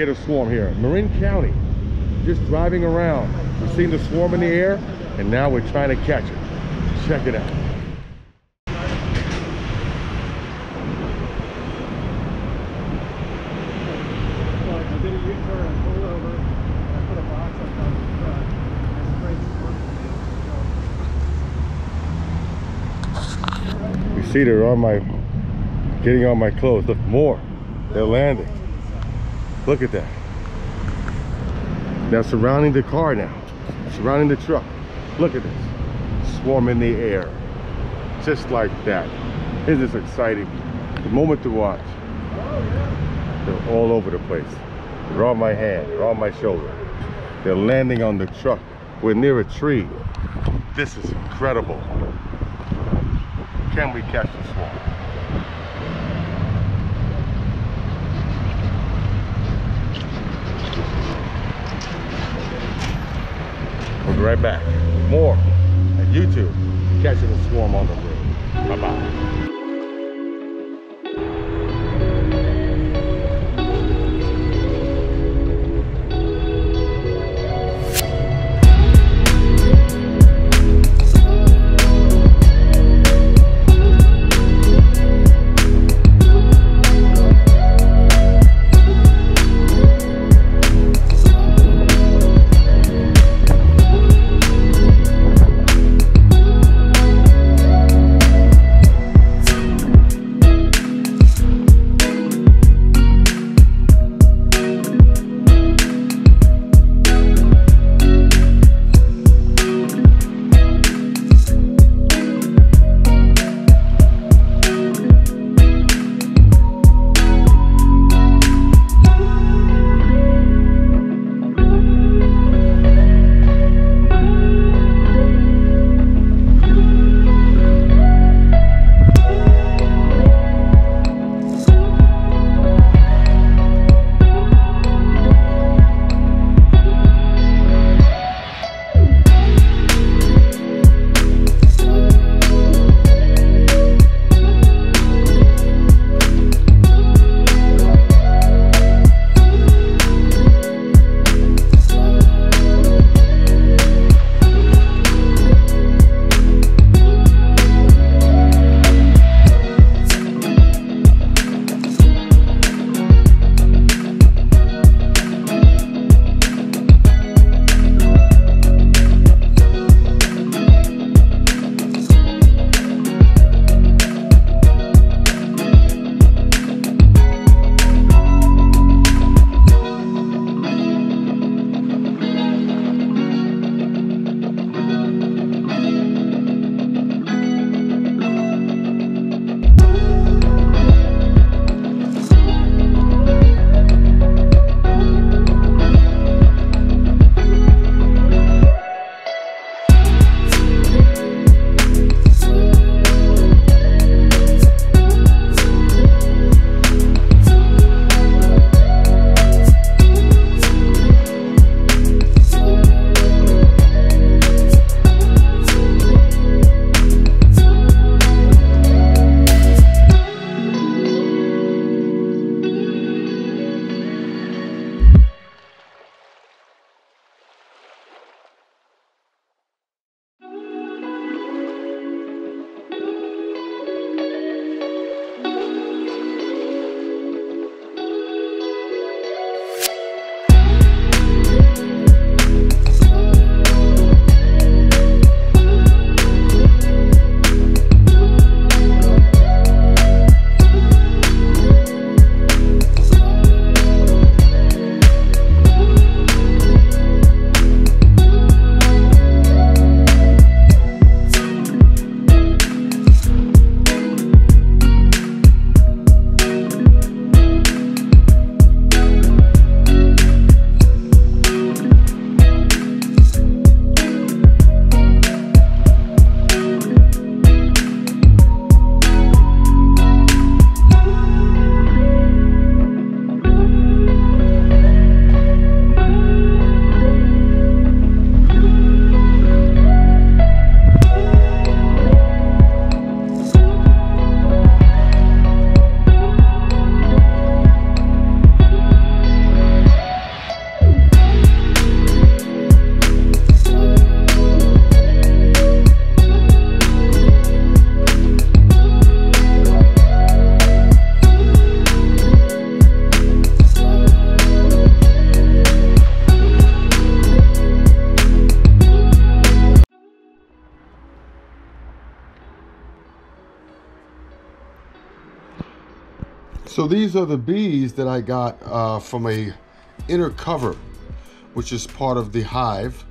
get a swarm here. Marin County, just driving around. We've seen the swarm in the air, and now we're trying to catch it. Check it out. See they're on my, getting on my clothes. Look, more. They're landing. Look at that. Now surrounding the car now. Surrounding the truck. Look at this. Swarm in the air. Just like that. Isn't this exciting? The moment to watch. They're all over the place. They're on my hand. They're on my shoulder. They're landing on the truck. We're near a tree. This is incredible. Can we catch the swarm? We'll be right back. More at YouTube. Catching the swarm on the road. Bye-bye. So these are the bees that I got uh, from a inner cover, which is part of the hive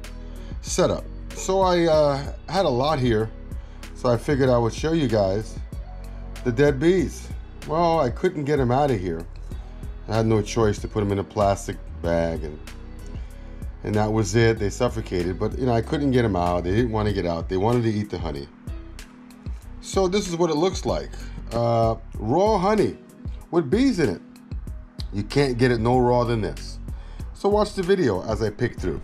setup. So I uh, had a lot here, so I figured I would show you guys the dead bees. Well, I couldn't get them out of here. I had no choice to put them in a plastic bag and and that was it. They suffocated, but you know, I couldn't get them out. They didn't want to get out. They wanted to eat the honey. So this is what it looks like. Uh, raw honey with bees in it. You can't get it no raw than this. So watch the video as I pick through.